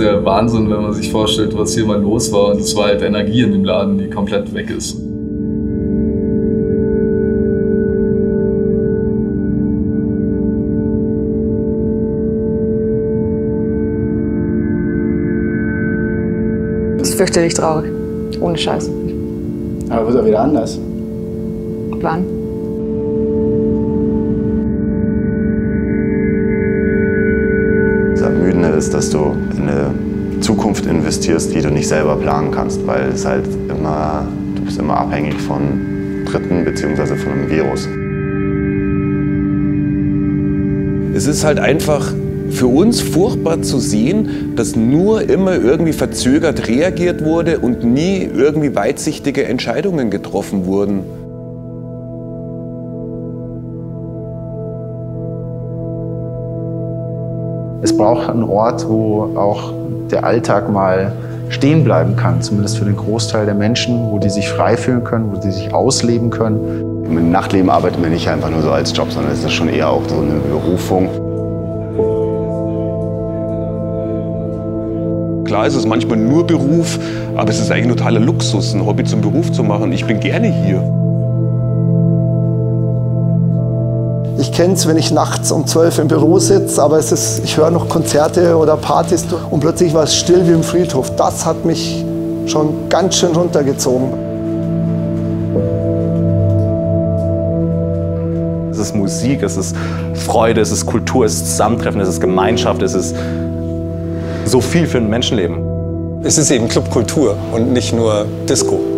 der Wahnsinn, wenn man sich vorstellt, was hier mal los war. Und es war halt Energie in dem Laden, die komplett weg ist. Das ist fürchterlich traurig. Ohne Scheiß. Aber wird er wieder anders. Wann? Ist, dass du in eine Zukunft investierst, die du nicht selber planen kannst, weil es halt immer, du bist immer abhängig von Dritten bzw. von einem Virus. Es ist halt einfach für uns furchtbar zu sehen, dass nur immer irgendwie verzögert reagiert wurde und nie irgendwie weitsichtige Entscheidungen getroffen wurden. Es braucht einen Ort, wo auch der Alltag mal stehen bleiben kann, zumindest für den Großteil der Menschen, wo die sich frei fühlen können, wo sie sich ausleben können. Im Nachtleben arbeiten wir nicht einfach nur so als Job, sondern es ist schon eher auch so eine Berufung. Klar ist es manchmal nur Beruf, aber es ist eigentlich ein totaler Luxus, ein Hobby zum Beruf zu machen. Ich bin gerne hier. Ich kenne es, wenn ich nachts um 12 im Büro sitze, aber es ist, ich höre noch Konzerte oder Partys und plötzlich war es still wie im Friedhof. Das hat mich schon ganz schön runtergezogen. Es ist Musik, es ist Freude, es ist Kultur, es ist Zusammentreffen, es ist Gemeinschaft, es ist so viel für ein Menschenleben. Es ist eben Clubkultur und nicht nur Disco.